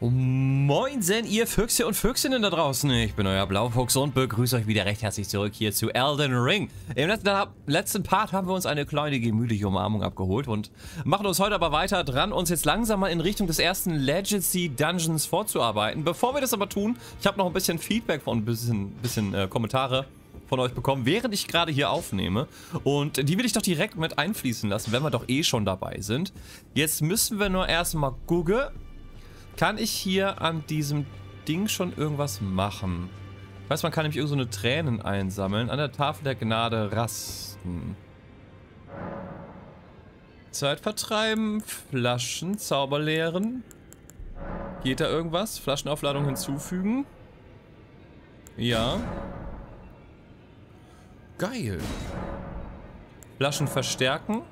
Moinsen, ihr Füchse und Füchsinnen da draußen. Ich bin euer Blaufuchs und begrüße euch wieder recht herzlich zurück hier zu Elden Ring. Im letzten, Part haben wir uns eine kleine gemütliche Umarmung abgeholt und machen uns heute aber weiter dran, uns jetzt langsam mal in Richtung des ersten Legacy Dungeons vorzuarbeiten. Bevor wir das aber tun, ich habe noch ein bisschen Feedback von ein bisschen, bisschen äh, Kommentare von euch bekommen, während ich gerade hier aufnehme. Und die will ich doch direkt mit einfließen lassen, wenn wir doch eh schon dabei sind. Jetzt müssen wir nur erstmal gucken kann ich hier an diesem Ding schon irgendwas machen? Ich weiß, man kann nämlich irgend so Tränen einsammeln. An der Tafel der Gnade rasten. Zeit vertreiben. Flaschen, Zauber leeren. Geht da irgendwas? Flaschenaufladung hinzufügen. Ja. Geil. Flaschen verstärken.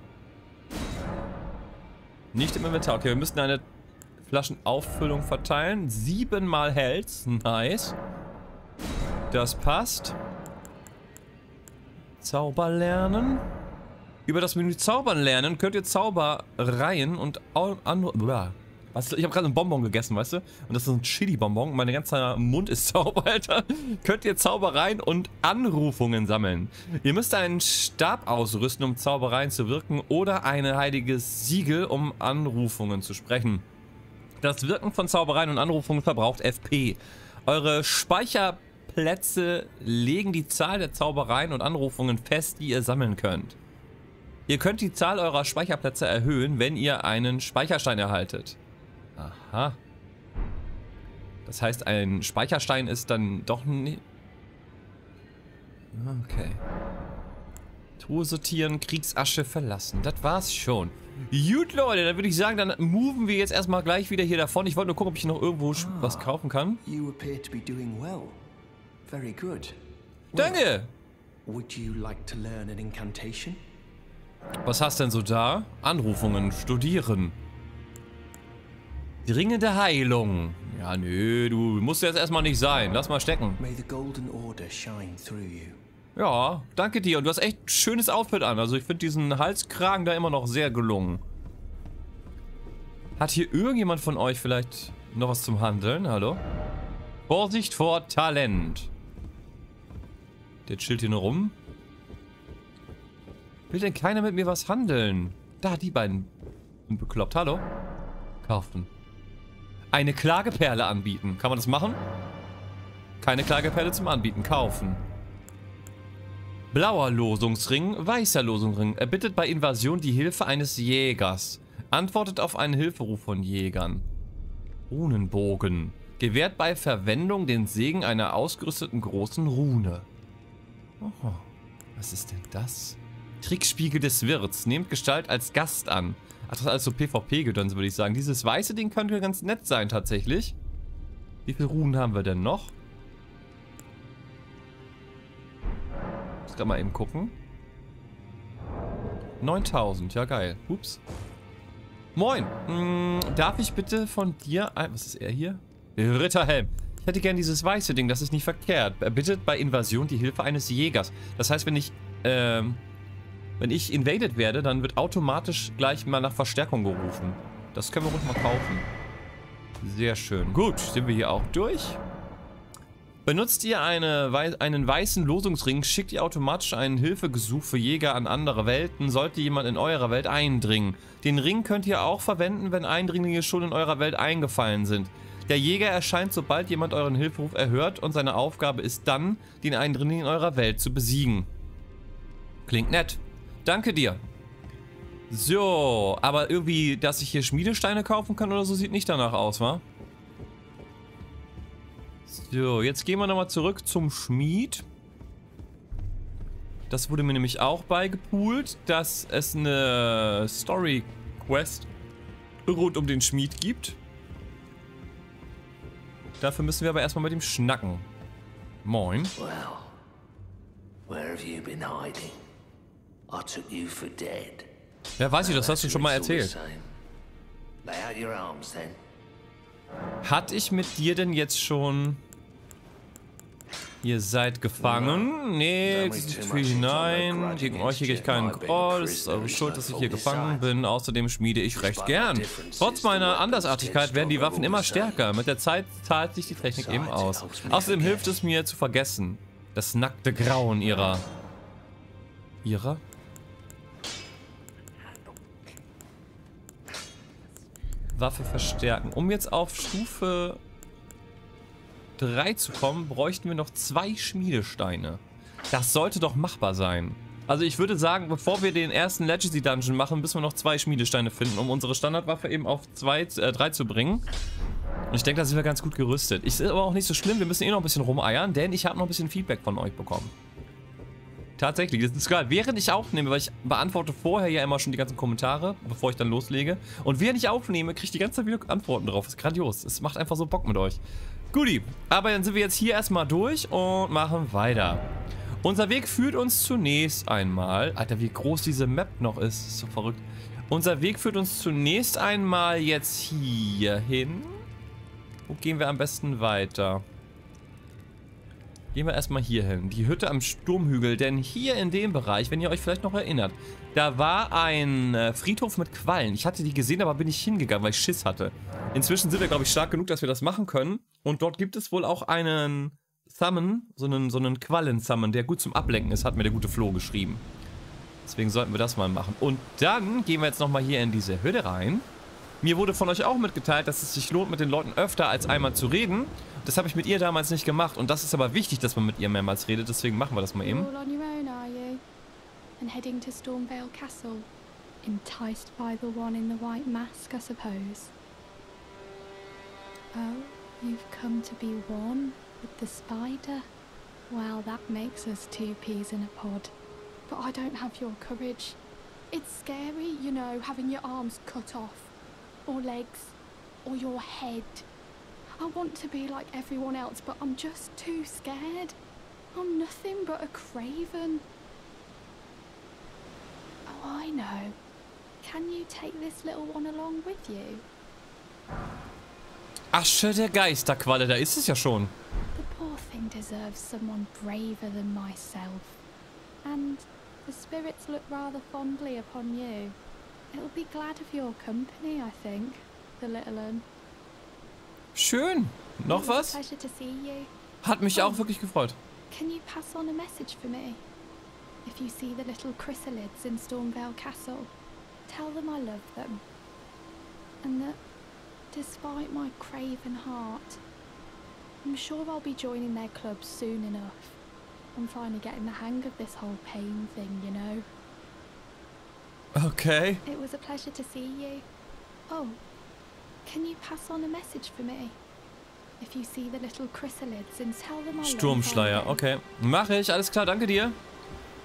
Nicht im Inventar. Okay, wir müssten eine Flaschenauffüllung verteilen. Siebenmal Hells. Nice. Das passt. Zauber lernen. Über das Menü Zaubern lernen könnt ihr Zaubereien und andere... Was, ich habe gerade einen Bonbon gegessen, weißt du? Und das ist ein Chili-Bonbon. Mein ganzer Mund ist Zauber, Alter. Könnt ihr Zaubereien und Anrufungen sammeln. Ihr müsst einen Stab ausrüsten, um Zaubereien zu wirken oder ein heiliges Siegel, um Anrufungen zu sprechen. Das Wirken von Zaubereien und Anrufungen verbraucht FP. Eure Speicherplätze legen die Zahl der Zaubereien und Anrufungen fest, die ihr sammeln könnt. Ihr könnt die Zahl eurer Speicherplätze erhöhen, wenn ihr einen Speicherstein erhaltet. Aha. Das heißt, ein Speicherstein ist dann doch nicht... Okay. Truhe sortieren, Kriegsasche verlassen. Das war's schon. Gut, Leute, dann würde ich sagen, dann moven wir jetzt erstmal gleich wieder hier davon. Ich wollte nur gucken, ob ich noch irgendwo ah, was kaufen kann. Well. Very good. Danke! Would you like to learn an incantation? Was hast denn so da? Anrufungen, studieren. Dringende Heilung. Ja, nö, du musst jetzt erstmal nicht sein. Lass mal stecken. May the golden order shine through you. Ja, danke dir. Und du hast echt ein schönes Outfit an. Also ich finde diesen Halskragen da immer noch sehr gelungen. Hat hier irgendjemand von euch vielleicht noch was zum Handeln? Hallo? Vorsicht vor Talent. Der chillt hier nur rum. Will denn keiner mit mir was handeln? Da, die beiden sind bekloppt. Hallo? Kaufen. Eine Klageperle anbieten. Kann man das machen? Keine Klageperle zum Anbieten. Kaufen. Blauer Losungsring, weißer Losungsring. Er bittet bei Invasion die Hilfe eines Jägers. Antwortet auf einen Hilferuf von Jägern. Runenbogen. Gewährt bei Verwendung den Segen einer ausgerüsteten großen Rune. Oh, was ist denn das? Trickspiegel des Wirts. Nehmt Gestalt als Gast an. Ach, das ist also PvP-Gedöns, würde ich sagen. Dieses weiße Ding könnte ganz nett sein, tatsächlich. Wie viele Runen haben wir denn noch? Muss gerade mal eben gucken. 9000, ja geil. Ups. Moin. Hm, darf ich bitte von dir... Ein, was ist er hier? Ritterhelm. Ich hätte gern dieses weiße Ding, das ist nicht verkehrt. Er bittet bei Invasion die Hilfe eines Jägers. Das heißt, wenn ich... Ähm, wenn ich invaded werde, dann wird automatisch gleich mal nach Verstärkung gerufen. Das können wir ruhig mal kaufen. Sehr schön. Gut, sind wir hier auch durch. Benutzt ihr eine, einen weißen Losungsring, schickt ihr automatisch einen Hilfegesuch für Jäger an andere Welten, sollte jemand in eurer Welt eindringen. Den Ring könnt ihr auch verwenden, wenn Eindringlinge schon in eurer Welt eingefallen sind. Der Jäger erscheint, sobald jemand euren Hilferuf erhört und seine Aufgabe ist dann, den Eindringling in eurer Welt zu besiegen. Klingt nett. Danke dir. So, aber irgendwie, dass ich hier Schmiedesteine kaufen kann oder so, sieht nicht danach aus, wa? So, jetzt gehen wir nochmal zurück zum Schmied. Das wurde mir nämlich auch beigepoolt, dass es eine Story-Quest rund um den Schmied gibt. Dafür müssen wir aber erstmal mit ihm schnacken. Moin. Well, where have you been hiding? I took you for dead. Ja, weiß ich, das hast du schon mal erzählt. Hatte ich mit dir denn jetzt schon Ihr seid gefangen. Nee, Tür hinein. Gegen euch hege ich keinen Groll. Es ist eure Schuld, dass ich hier gefangen bin. Außerdem schmiede ich recht gern. Trotz meiner Andersartigkeit werden die Waffen immer stärker. Mit der Zeit zahlt sich die Technik eben aus. Außerdem hilft es mir zu vergessen. Das nackte Grauen ihrer... Ihrer? Waffe verstärken. Um jetzt auf Stufe 3 zu kommen, bräuchten wir noch zwei Schmiedesteine. Das sollte doch machbar sein. Also ich würde sagen, bevor wir den ersten Legacy Dungeon machen, müssen wir noch zwei Schmiedesteine finden, um unsere Standardwaffe eben auf 3 äh, zu bringen. Und ich denke, da sind wir ganz gut gerüstet. Ist aber auch nicht so schlimm, wir müssen eh noch ein bisschen rumeiern, denn ich habe noch ein bisschen Feedback von euch bekommen. Tatsächlich, das ist geil. Während ich aufnehme, weil ich beantworte vorher ja immer schon die ganzen Kommentare, bevor ich dann loslege. Und während ich aufnehme, kriege ich die ganze Zeit wieder Antworten drauf. Das ist grandios. Es macht einfach so Bock mit euch. Guti, aber dann sind wir jetzt hier erstmal durch und machen weiter. Unser Weg führt uns zunächst einmal... Alter, wie groß diese Map noch ist. Ist so verrückt. Unser Weg führt uns zunächst einmal jetzt hier hin. Wo gehen wir am besten weiter? Gehen wir erstmal hier hin. Die Hütte am Sturmhügel. Denn hier in dem Bereich, wenn ihr euch vielleicht noch erinnert, da war ein äh, Friedhof mit Quallen. Ich hatte die gesehen, aber bin nicht hingegangen, weil ich Schiss hatte. Inzwischen sind wir, glaube ich, stark genug, dass wir das machen können. Und dort gibt es wohl auch einen Summon, so einen, so einen Quallen-Summon, der gut zum Ablenken ist, hat mir der gute Flo geschrieben. Deswegen sollten wir das mal machen. Und dann gehen wir jetzt nochmal hier in diese Hütte rein. Mir wurde von euch auch mitgeteilt, dass es sich lohnt, mit den Leuten öfter als einmal zu reden. Das habe ich mit ihr damals nicht gemacht. Und das ist aber wichtig, dass man mit ihr mehrmals redet. Deswegen machen wir das mal eben. Oh, you've come to be one with the spider? Well, that makes us two peas in a pod. But I don't have your courage. It's scary, you know, having your arms cut off. Or legs. Or your head. I want to be like everyone else, but I'm just too scared. I'm nothing but a craven. Oh, I know. Can you take this little one along with you? Asche der Geisterqualle, da ist es ja schon. The poor thing deserves someone braver than myself. And the spirits look rather fondly upon you. It'll be glad of your company, I think, the little un. Schön. Noch was. Hat mich auch wirklich gefreut. Can you pass on a message for me? If you see the little chrysalids in Stormvale Castle, tell them I love them. And that, despite my craven heart, I'm sure I'll be joining their club soon enough. I'm finally getting the hang of this whole pain thing, you know. Okay. It was a pleasure to see you. Oh, can you pass on a message for me? If you see the little chrysalids and tell them I Sturmschleier, okay. Mache ich, alles klar, danke dir.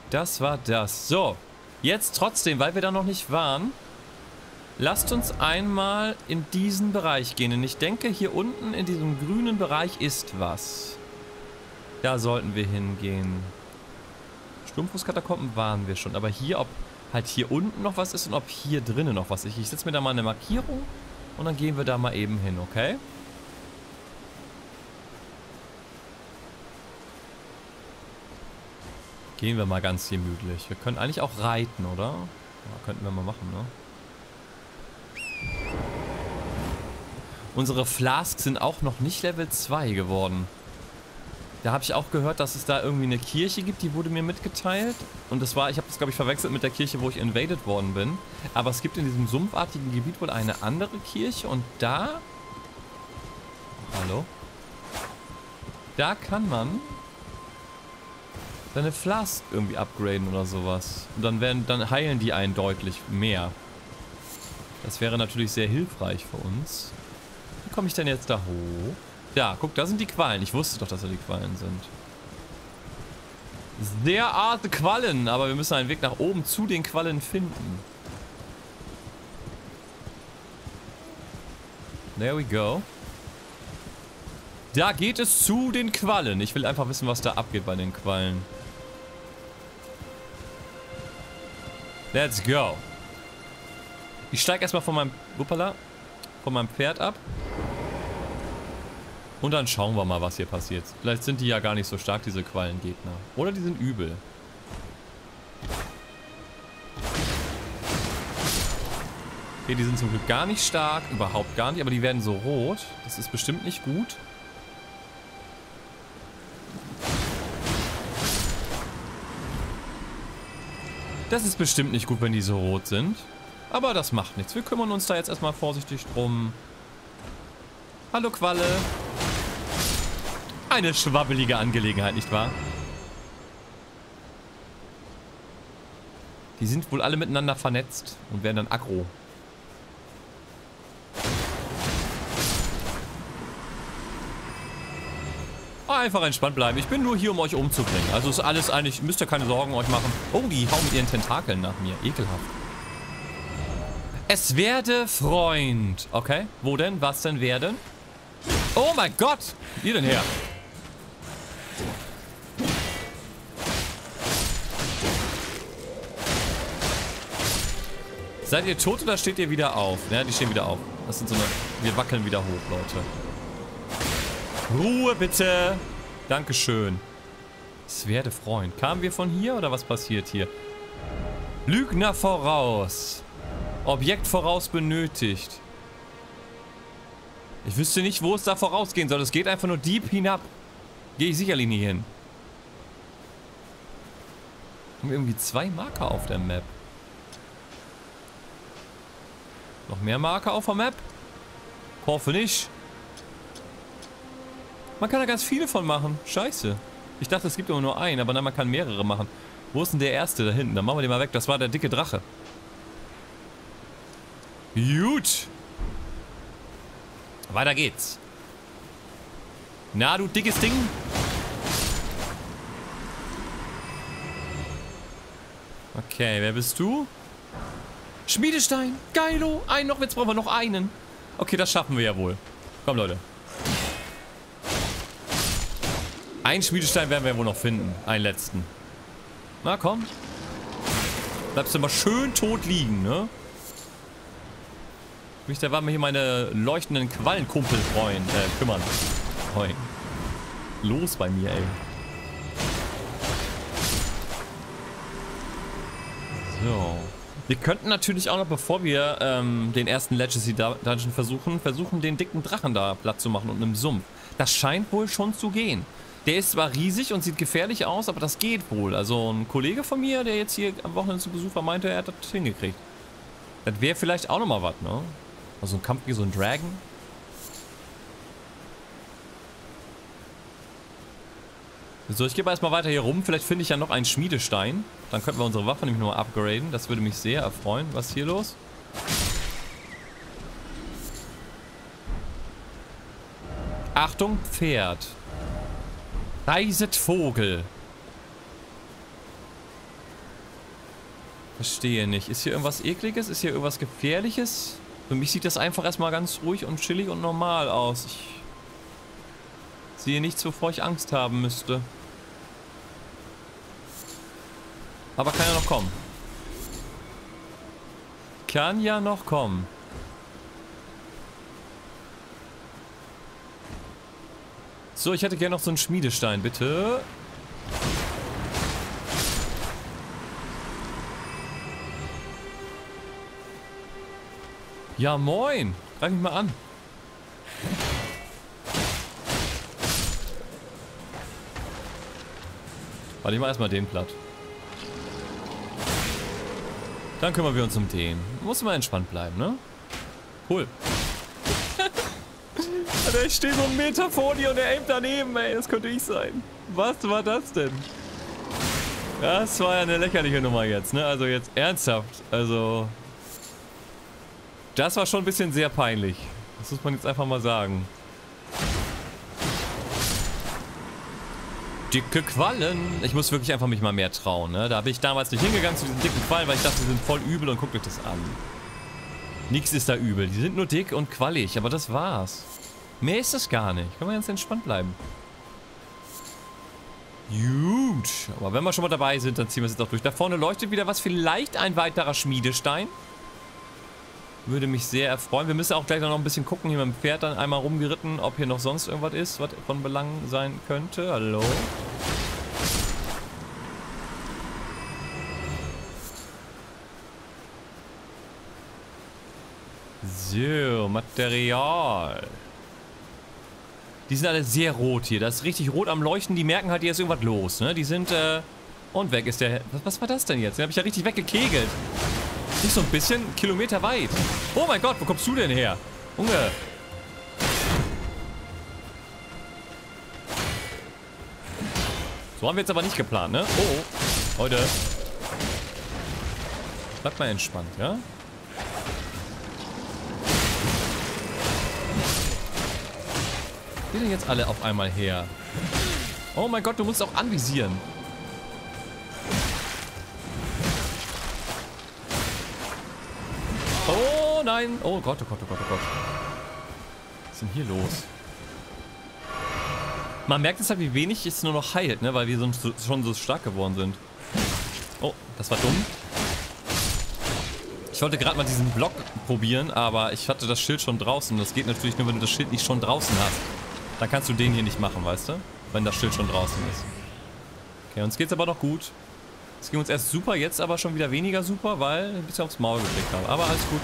Das war das. So, jetzt trotzdem, weil wir da noch nicht waren, lasst uns einmal in diesen Bereich gehen. Denn ich denke, hier unten in diesem grünen Bereich ist was. Da sollten wir hingehen. Sturmfußkatakomben waren wir schon. Aber hier, ob halt hier unten noch was ist und ob hier drinnen noch was ist. Ich setze mir da mal eine Markierung und dann gehen wir da mal eben hin, okay? Gehen wir mal ganz gemütlich. Wir können eigentlich auch reiten, oder? Ja, könnten wir mal machen, ne? Unsere Flasks sind auch noch nicht Level 2 geworden. Da habe ich auch gehört, dass es da irgendwie eine Kirche gibt, die wurde mir mitgeteilt. Und das war, ich habe das glaube ich verwechselt mit der Kirche, wo ich invaded worden bin. Aber es gibt in diesem sumpfartigen Gebiet wohl eine andere Kirche und da... Hallo? Da kann man seine Flask irgendwie upgraden oder sowas. Und dann werden, dann heilen die einen deutlich mehr. Das wäre natürlich sehr hilfreich für uns. Wie komme ich denn jetzt da hoch? Ja, guck, da sind die Quallen. Ich wusste doch, dass da die Quallen sind. Sehr Art Quallen, aber wir müssen einen Weg nach oben zu den Quallen finden. There we go. Da geht es zu den Quallen. Ich will einfach wissen, was da abgeht bei den Quallen. Let's go. Ich steige erstmal von meinem, uppala, von meinem Pferd ab. Und dann schauen wir mal, was hier passiert. Vielleicht sind die ja gar nicht so stark, diese Quallengegner. Oder die sind übel. Okay, die sind zum Glück gar nicht stark. Überhaupt gar nicht. Aber die werden so rot. Das ist bestimmt nicht gut. Das ist bestimmt nicht gut, wenn die so rot sind. Aber das macht nichts. Wir kümmern uns da jetzt erstmal vorsichtig drum. Hallo Qualle. Eine schwabbelige Angelegenheit, nicht wahr? Die sind wohl alle miteinander vernetzt und werden dann aggro. Einfach entspannt bleiben. Ich bin nur hier, um euch umzubringen. Also ist alles eigentlich... Müsst ihr keine Sorgen euch machen. Oh, die hauen mit ihren Tentakeln nach mir. Ekelhaft. Es werde Freund. Okay. Wo denn? Was denn werden? Oh mein Gott. Wie denn her? Seid ihr tot oder steht ihr wieder auf? Ja, die stehen wieder auf. Das sind so eine... Wir wackeln wieder hoch, Leute. Ruhe bitte. Dankeschön. Es werde Freund. Kamen wir von hier oder was passiert hier? Lügner voraus. Objekt voraus benötigt. Ich wüsste nicht, wo es da vorausgehen soll. Es geht einfach nur deep hinab. Gehe ich sicherlich nie hin. Haben wir irgendwie zwei Marker auf der Map. Noch mehr Marker auf der Map? Hoffe nicht. Man kann da ganz viele von machen. Scheiße. Ich dachte, es gibt immer nur einen, aber nein, man kann mehrere machen. Wo ist denn der erste da hinten? Dann machen wir den mal weg. Das war der dicke Drache. Gut. Weiter geht's. Na, du dickes Ding. Okay, wer bist du? Schmiedestein. Geilo. Einen noch. Jetzt brauchen wir noch einen. Okay, das schaffen wir ja wohl. Komm, Leute. Einen Schmiedestein werden wir wohl noch finden. Einen letzten. Na komm. Bleibst du mal schön tot liegen, ne? Mich da war mir hier meine leuchtenden Quallenkumpel freuen, äh, kümmern. Freuen. Los bei mir, ey. So. Wir könnten natürlich auch noch, bevor wir ähm, den ersten Legacy Dungeon versuchen, versuchen, den dicken Drachen da platt zu machen und einem Sumpf. Das scheint wohl schon zu gehen. Der ist zwar riesig und sieht gefährlich aus, aber das geht wohl. Also ein Kollege von mir, der jetzt hier am Wochenende zu Besuch war, meinte, er hat das hingekriegt. Das wäre vielleicht auch nochmal was, ne? Also ein Kampf gegen so einen Dragon. So, ich gebe erstmal weiter hier rum. Vielleicht finde ich ja noch einen Schmiedestein. Dann könnten wir unsere Waffe nämlich nochmal upgraden. Das würde mich sehr erfreuen. Was ist hier los? Achtung, Pferd. Reiset Vogel. Verstehe nicht. Ist hier irgendwas ekliges? Ist hier irgendwas gefährliches? Für mich sieht das einfach erstmal ganz ruhig und chillig und normal aus. Ich sehe nichts, wovor ich Angst haben müsste. Aber kann ja noch kommen. Kann ja noch kommen. So, ich hätte gerne noch so einen Schmiedestein, bitte. Ja, moin. Greif mich mal an. Warte, ich mach erstmal den platt. Dann kümmern wir uns um den. Muss immer entspannt bleiben, ne? Cool. Alter, ich stehe so einen Meter vor dir und er aimt daneben, ey. Das könnte ich sein. Was war das denn? Das war ja eine lächerliche Nummer jetzt, ne? Also jetzt ernsthaft. Also... Das war schon ein bisschen sehr peinlich. Das muss man jetzt einfach mal sagen. Dicke Quallen. Ich muss wirklich einfach mich mal mehr trauen, ne? Da bin ich damals nicht hingegangen zu diesen dicken Quallen, weil ich dachte, die sind voll übel und guckt euch das an. Nichts ist da übel. Die sind nur dick und quallig, aber das war's. Mehr ist das gar nicht. Können wir ganz entspannt bleiben. Gut. Aber wenn wir schon mal dabei sind, dann ziehen wir es jetzt auch durch. Da vorne leuchtet wieder was. Vielleicht ein weiterer Schmiedestein. Würde mich sehr erfreuen. Wir müssen auch gleich noch ein bisschen gucken, hier mit dem Pferd dann einmal rumgeritten, ob hier noch sonst irgendwas ist, was von Belang sein könnte. Hallo? So, Material. Die sind alle sehr rot hier. Das ist richtig rot am Leuchten. Die merken halt, hier ist irgendwas los. Ne? Die sind, äh... Und weg ist der... Was, was war das denn jetzt? Den habe ich ja richtig weggekegelt. Nicht so ein bisschen? Kilometer weit. Oh mein Gott, wo kommst du denn her? Junge. So haben wir jetzt aber nicht geplant, ne? Oh. Leute. Bleibt mal entspannt, ja? Die denn jetzt alle auf einmal her? Oh mein Gott, du musst auch anvisieren. Oh nein. Oh Gott, oh Gott, oh Gott, oh Gott. Was ist denn hier los? Man merkt es halt, wie wenig es nur noch heilt, ne? Weil wir sonst schon so stark geworden sind. Oh, das war dumm. Ich wollte gerade mal diesen Block probieren, aber ich hatte das Schild schon draußen. Das geht natürlich nur, wenn du das Schild nicht schon draußen hast. Dann kannst du den hier nicht machen, weißt du? Wenn das Schild schon draußen ist. Okay, uns geht's aber noch gut. Es ging uns erst super, jetzt aber schon wieder weniger super, weil wir ein bisschen aufs Maul gekriegt haben. Aber alles gut.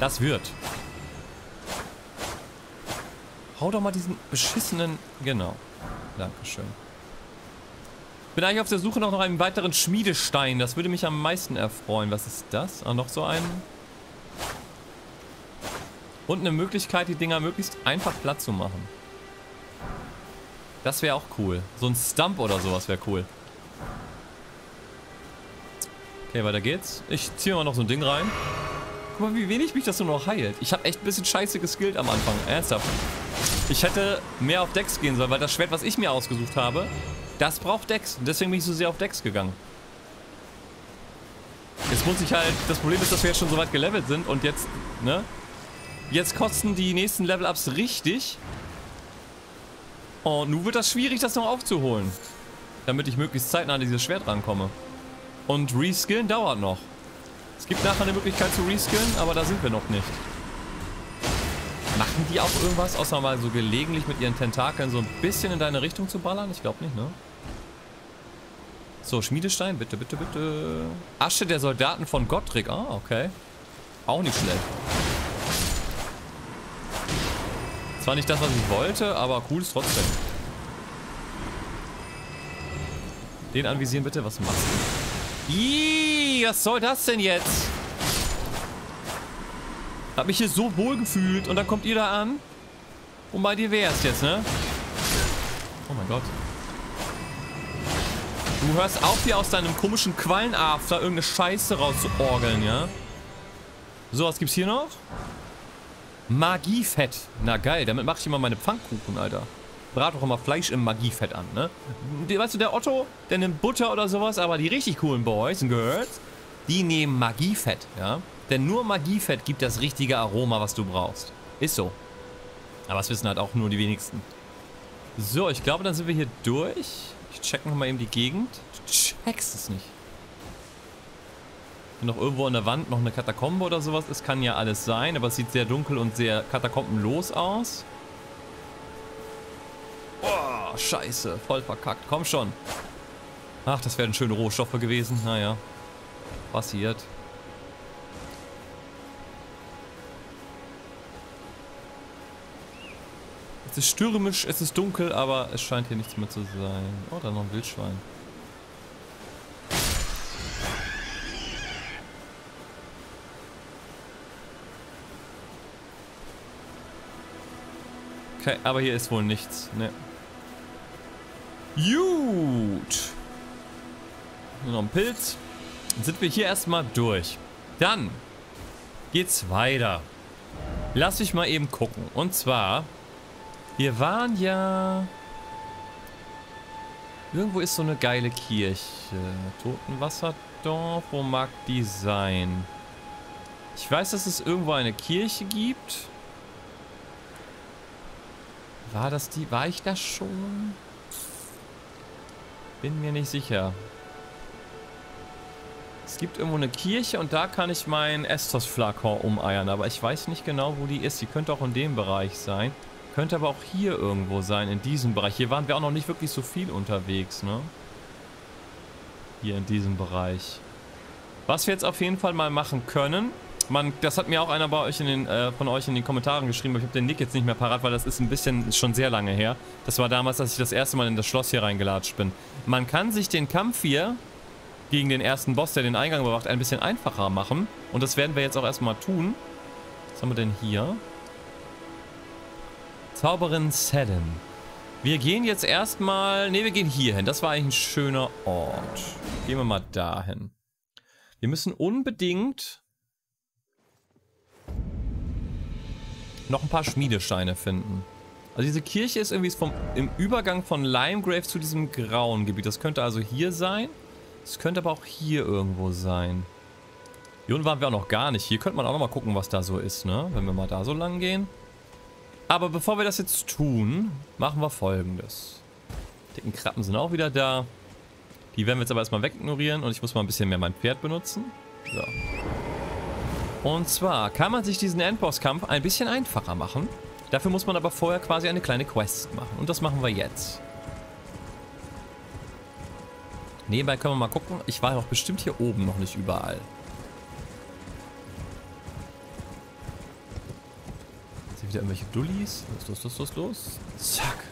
Das wird. Hau doch mal diesen beschissenen... Genau. Dankeschön. Bin eigentlich auf der Suche nach einem weiteren Schmiedestein. Das würde mich am meisten erfreuen. Was ist das? Ah, noch so ein... Und eine Möglichkeit, die Dinger möglichst einfach platt zu machen. Das wäre auch cool. So ein Stump oder sowas wäre cool. Okay, weiter geht's. Ich ziehe mal noch so ein Ding rein. Guck mal, wie wenig mich das nur noch heilt. Ich habe echt ein bisschen scheiße geskillt am Anfang. Ernsthaft. Ich hätte mehr auf Dex gehen sollen, weil das Schwert, was ich mir ausgesucht habe, das braucht Dex. Und deswegen bin ich so sehr auf Dex gegangen. Jetzt muss ich halt... Das Problem ist, dass wir jetzt schon so weit gelevelt sind und jetzt, ne? Jetzt kosten die nächsten Level-Ups richtig. Und nun wird das schwierig, das noch aufzuholen. Damit ich möglichst zeitnah an dieses Schwert rankomme. Und Reskillen dauert noch. Es gibt nachher eine Möglichkeit zu reskillen, aber da sind wir noch nicht. Machen die auch irgendwas, außer mal so gelegentlich mit ihren Tentakeln so ein bisschen in deine Richtung zu ballern? Ich glaube nicht, ne? So, Schmiedestein, bitte, bitte, bitte. Asche der Soldaten von Gottrick. Ah, okay. Auch nicht schlecht. Zwar nicht das, was ich wollte, aber cool ist trotzdem. Den anvisieren bitte. Was machst du? Ih, was soll das denn jetzt? Hab mich hier so wohl gefühlt und dann kommt ihr da an. Und bei dir wär's jetzt, ne? Oh mein Gott. Du hörst auf, hier aus deinem komischen Quallenafter irgendeine Scheiße rauszuorgeln, ja? So, was gibt's hier noch? Magiefett. Na geil, damit mache ich immer meine Pfannkuchen, Alter. Brat doch immer Fleisch im Magiefett an, ne? Weißt du, der Otto, der nimmt Butter oder sowas, aber die richtig coolen Boys und Girls, die nehmen Magiefett, ja? Denn nur Magiefett gibt das richtige Aroma, was du brauchst. Ist so. Aber das wissen halt auch nur die wenigsten. So, ich glaube, dann sind wir hier durch. Ich check noch mal eben die Gegend. Du checkst es nicht noch irgendwo an der Wand noch eine Katakombe oder sowas ist, kann ja alles sein, aber es sieht sehr dunkel und sehr katakombenlos aus. Boah, scheiße, voll verkackt. Komm schon. Ach, das wären schöne Rohstoffe gewesen. Naja, passiert. Es ist stürmisch, es ist dunkel, aber es scheint hier nichts mehr zu sein. Oh, da noch ein Wildschwein. Okay, aber hier ist wohl nichts. Ne. Gut. Noch ein Pilz. Dann sind wir hier erstmal durch. Dann geht's weiter. Lass mich mal eben gucken. Und zwar, wir waren ja... Irgendwo ist so eine geile Kirche. Totenwasserdorf, wo mag die sein? Ich weiß, dass es irgendwo eine Kirche gibt. War das die? War ich das schon? Bin mir nicht sicher. Es gibt irgendwo eine Kirche und da kann ich meinen Estos-Flakon umeiern. Aber ich weiß nicht genau, wo die ist. Die könnte auch in dem Bereich sein. Könnte aber auch hier irgendwo sein, in diesem Bereich. Hier waren wir auch noch nicht wirklich so viel unterwegs, ne? Hier in diesem Bereich. Was wir jetzt auf jeden Fall mal machen können, man, das hat mir auch einer bei euch in den, äh, von euch in den Kommentaren geschrieben, aber ich habe den Nick jetzt nicht mehr parat, weil das ist ein bisschen, ist schon sehr lange her. Das war damals, als ich das erste Mal in das Schloss hier reingelatscht bin. Man kann sich den Kampf hier gegen den ersten Boss, der den Eingang überwacht, ein bisschen einfacher machen. Und das werden wir jetzt auch erstmal tun. Was haben wir denn hier? Zauberin Seddon. Wir gehen jetzt erstmal... Ne, wir gehen hier hin. Das war eigentlich ein schöner Ort. Gehen wir mal dahin. Wir müssen unbedingt noch ein paar Schmiedesteine finden. Also diese Kirche ist irgendwie vom, im Übergang von Limegrave zu diesem grauen Gebiet. Das könnte also hier sein. Es könnte aber auch hier irgendwo sein. Hier unten waren wir auch noch gar nicht. Hier könnte man auch noch mal gucken, was da so ist, ne? Wenn wir mal da so lang gehen. Aber bevor wir das jetzt tun, machen wir folgendes. Die dicken Krabben sind auch wieder da. Die werden wir jetzt aber erstmal wegignorieren und ich muss mal ein bisschen mehr mein Pferd benutzen. So. Und zwar kann man sich diesen Endboss-Kampf ein bisschen einfacher machen. Dafür muss man aber vorher quasi eine kleine Quest machen. Und das machen wir jetzt. Nebenbei können wir mal gucken. Ich war doch bestimmt hier oben noch nicht überall. Sind wieder irgendwelche Dullis. Los, los, los, los, los. Zack.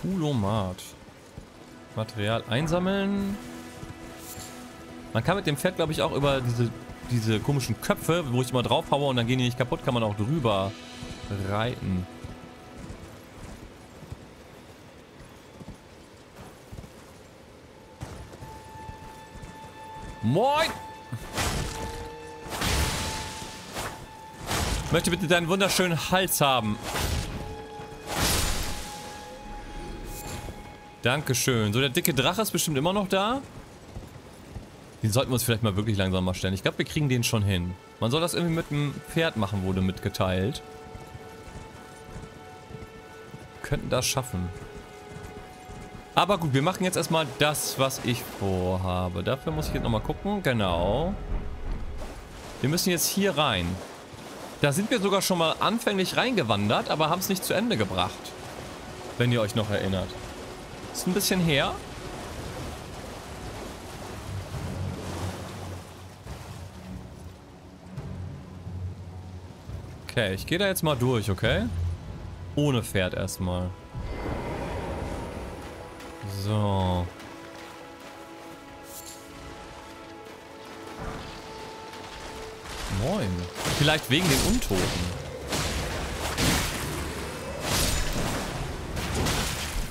Pulomat. Material einsammeln. Man kann mit dem Pferd, glaube ich, auch über diese, diese komischen Köpfe, wo ich immer drauf haue und dann gehen die nicht kaputt, kann man auch drüber reiten. Moin! Möchte bitte deinen wunderschönen Hals haben. Dankeschön. So, der dicke Drache ist bestimmt immer noch da. Den sollten wir uns vielleicht mal wirklich langsam mal stellen. Ich glaube, wir kriegen den schon hin. Man soll das irgendwie mit dem Pferd machen, wurde mitgeteilt. Wir könnten das schaffen. Aber gut, wir machen jetzt erstmal das, was ich vorhabe. Dafür muss ich jetzt nochmal gucken. Genau. Wir müssen jetzt hier rein. Da sind wir sogar schon mal anfänglich reingewandert, aber haben es nicht zu Ende gebracht. Wenn ihr euch noch erinnert. Ist ein bisschen her. Okay, ich gehe da jetzt mal durch, okay? Ohne Pferd erstmal. So. Moin. Vielleicht wegen den Untoten.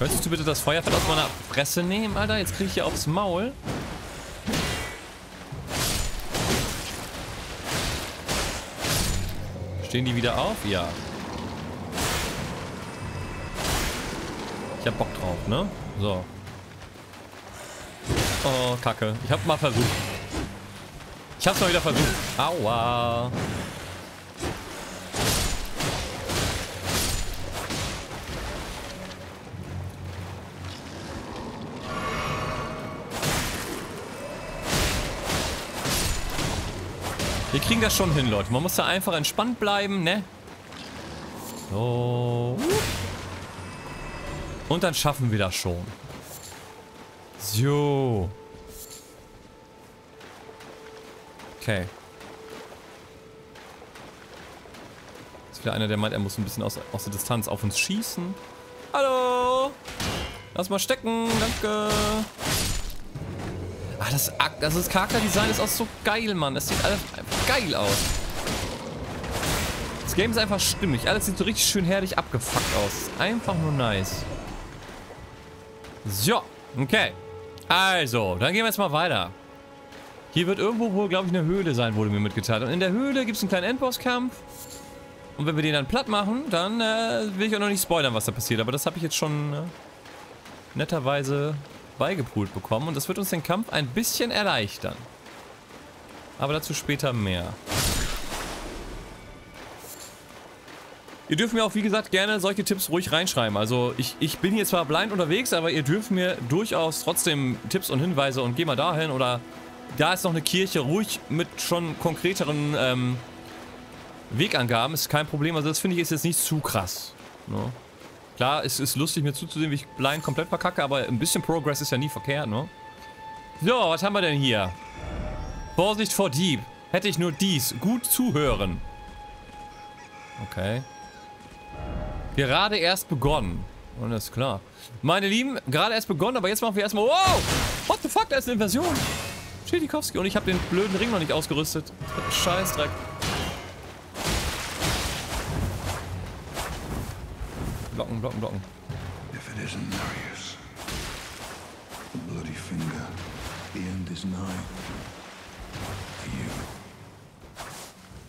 Könntest du bitte das Feuerfett aus meiner Fresse nehmen, Alter? Jetzt kriege ich hier aufs Maul. Stehen die wieder auf? Ja. Ich hab Bock drauf, ne? So. Oh, Kacke. Ich hab mal versucht. Ich hab's mal wieder versucht. Aua. Wir kriegen das schon hin, Leute. Man muss da einfach entspannt bleiben, ne? So. Und dann schaffen wir das schon. So. Okay. Ist wieder einer, der meint, er muss ein bisschen aus, aus der Distanz auf uns schießen. Hallo! Lass mal stecken, danke. Das, also das Charakterdesign ist auch so geil, Mann. Das sieht alles geil aus. Das Game ist einfach stimmig. Alles sieht so richtig schön herrlich abgefuckt aus. Einfach nur nice. So, okay. Also, dann gehen wir jetzt mal weiter. Hier wird irgendwo wohl, glaube ich, eine Höhle sein, wurde mir mitgeteilt. Und in der Höhle gibt es einen kleinen Endbosskampf. Und wenn wir den dann platt machen, dann äh, will ich auch noch nicht spoilern, was da passiert. Aber das habe ich jetzt schon äh, netterweise beigepult bekommen und das wird uns den Kampf ein bisschen erleichtern. Aber dazu später mehr. Ihr dürft mir auch, wie gesagt, gerne solche Tipps ruhig reinschreiben. Also ich, ich bin hier zwar blind unterwegs, aber ihr dürft mir durchaus trotzdem Tipps und Hinweise und geh mal dahin oder da ist noch eine Kirche, ruhig mit schon konkreteren ähm, Wegangaben, ist kein Problem. Also das finde ich ist jetzt nicht zu krass. Ne? Klar, es ist lustig mir zuzusehen, wie ich blind komplett verkacke, aber ein bisschen Progress ist ja nie verkehrt, ne? So, was haben wir denn hier? Vorsicht vor Dieb. Hätte ich nur dies. Gut zuhören. Okay. Gerade erst begonnen. Und ist klar. Meine Lieben, gerade erst begonnen, aber jetzt machen wir erstmal... Wow! What the fuck, da ist eine Inversion. Schildikowski. Und ich habe den blöden Ring noch nicht ausgerüstet. Scheißdreck. Blocken, blocken, blocken. If it isn't Marius, the bloody finger, the end is nigh. For you.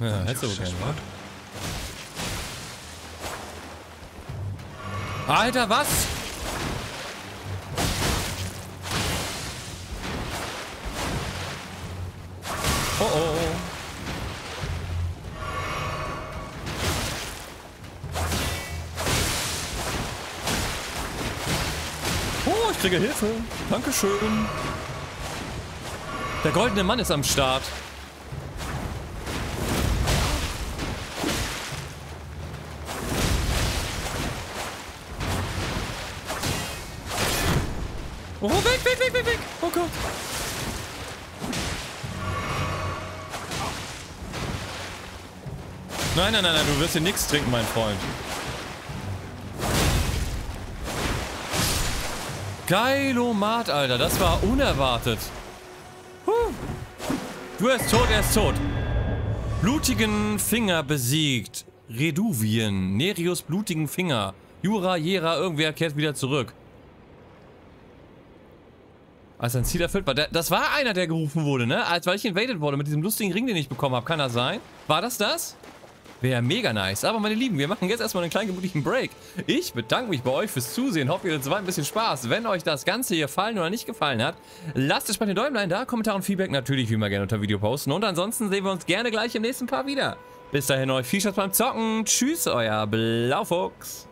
Ja, hättest du wohl keinen, wa? Alter, was? Oh oh. Kriege Hilfe. Dankeschön. Der goldene Mann ist am Start. Oh, weg, weg, weg, weg, weg. Oh Gott. Nein, nein, nein, nein, du wirst hier nichts trinken, mein Freund. Geilomat, Alter. Das war unerwartet. Huh. Du ist tot, er ist tot. Blutigen Finger besiegt. Reduvien. Nerius blutigen Finger. Jura, Jera, irgendwer kehrt wieder zurück. Als ein Ziel erfüllt war. Das war einer, der gerufen wurde, ne? Als weil ich invaded wurde mit diesem lustigen Ring, den ich bekommen habe. Kann das sein? War das das? Wäre mega nice. Aber meine Lieben, wir machen jetzt erstmal einen kleinen gemütlichen Break. Ich bedanke mich bei euch fürs Zusehen. Hoffe, ihr hattet ein bisschen Spaß. Wenn euch das Ganze hier gefallen oder nicht gefallen hat, lasst es bei den Däumlein da. Kommentare und Feedback natürlich wie immer gerne unter Video posten. Und ansonsten sehen wir uns gerne gleich im nächsten Part wieder. Bis dahin euch viel Spaß beim Zocken. Tschüss, euer Blaufuchs.